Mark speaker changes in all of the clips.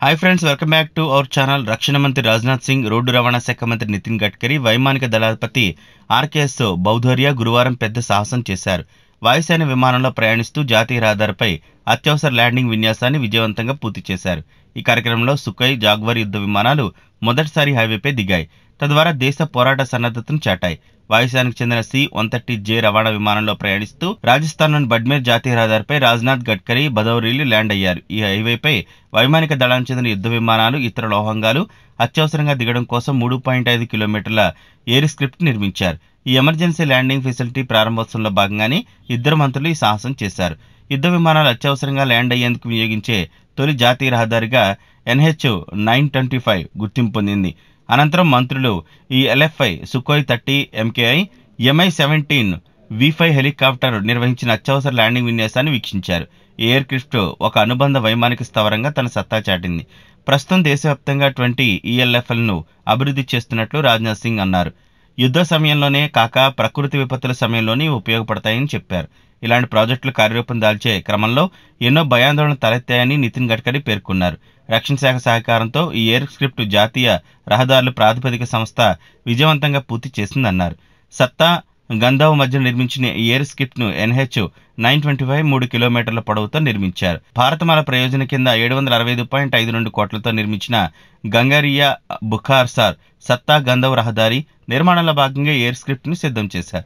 Speaker 1: Hi friends welcome back to our channel రక్షణ మంత్రి Rajnath Singh road రవాణా శాఖ మంత్రి నితిన్ గడ్కరీ వైమానిక దళాధిపతి ఆర్కేఎస్ బౌధోరియా గురువారం పెద్ద సాహసం చేశారు వాయుసేన విమానంలో ప్రయాణిస్తూ జాతీయ రహదారిపై అత్యవసర ల్యాండింగ్ విన్యాసాన్ని విజయవంతంగా పూర్తి చేశారు. ఈ కార్యక్రమంలో సుఖై జాగ్వర్ యుద్ధ విమానాలు మొదటిసారి హైవేపై దిగాయి. తద్వారా దేశ పోరాట సన్నద్ధతను చాటాయి. వాయుసేనకు చెందిన సి వన్ థర్టీ జే రవాణా విమానంలో ప్రయాణిస్తూ రాజస్థాన్లోని బడ్మేర్ జాతీయ రహదారిపై రాజ్నాథ్ గడ్కరీ భదౌరీలు ల్యాండ్ అయ్యారు. ఈ హైవేపై వైమానిక దళానికి చెందిన యుద్ధ విమానాలు ఇతర లోహంగాలు అత్యవసరంగా దిగడం కోసం మూడు పాయింట్ ఐదు కిలోమీటర్ల ఎయిర్ స్క్రిప్ట్ నిర్మించారు. ఈ ఎమర్జెన్సీ ల్యాండింగ్ ఫెసిలిటీ ప్రారంభోత్సవంలో భాగంగానే ఇద్దరు మంత్రులు ఈ సాహసం చేశారు. యుద్ధ విమానాలు అత్యవసరంగా ల్యాండ్ అయ్యేందుకు వినియోగించే తొలి జాతీయ రహదారిగా ఎన్హెచ్ నైన్ ట్వంటీ ఫైవ్ గుర్తింపు పొందింది. అనంతరం మంత్రులు ఈ LFI Sukhoi thirty MKI Mi seventeen V five helicopter నిర్వహించిన అత్యవసర ల్యాండింగ్ విన్యాసాన్ని వీక్షించారు. ఎయిర్ క్రిఫ్ట్ ఒక అనుబంధ వైమానిక స్థావరంగా తన సత్తా చాటింది. ప్రస్తుతం దేశవ్యాప్తంగా ట్వంటీ ఈఎల్ఎఫ్ఎల్ను అభివృద్ధి చేస్తున్నట్లు రాజ్నాథ్ సింగ్ అన్నారు. యుద్ధ సమయంలోనే కాక ప్రకృతి విపత్తుల సమయంలోనే ఉపయోగపడతాయని చెప్పారు. ఇలాంటి ప్రాజెక్టులు కార్యరూపం దాల్చే క్రమంలో ఎన్నో భయాందోళనలు తలెత్తాయని నితిన్ గడ్కరీ పేర్కొన్నారు. రక్షణ శాఖ సహకారంతో ఈ ఎయిర్ స్క్రిప్ట్ జాతీయ రహదారుల ప్రాతిపదిక సంస్థ విజయవంతంగా పూర్తి చేసిందన్నారు. సత్తా గంధావ్ మధ్య నిర్మించిన ఈ ఎయిర్ స్కిప్ను ఎన్హెచ్ నైన్ ట్వంటీ ఫైవ్ మూడు కిలోమీటర్ల పొడవుతో నిర్మించారు. భారతమాల ప్రయోజన కింద ఏడు వందల అరవై ఐదు పాయింట్ ఐదు రెండు కోట్లతో నిర్మించిన గంగారియా బుఖార్ సార్ సత్తా గంధవ్ రహదారి నిర్మాణంలో భాగంగా ఎయిర్ స్క్రిప్ట్ను సిద్ధం చేశారు.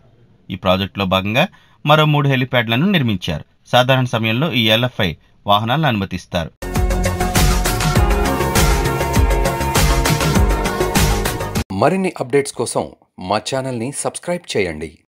Speaker 1: ఈ ప్రాజెక్టులో భాగంగా మరో మూడు హెలిప్యాడ్లను నిర్మించారు. సాధారణ సమయంలో ఈ ఎల్ఎఫ్ఐ వాహనాలను అనుమతిస్తారు.
Speaker 2: మరిన్ని అప్డేట్స్ కోసం మా ఛానల్ని సబ్స్క్రైబ్ చేయండి.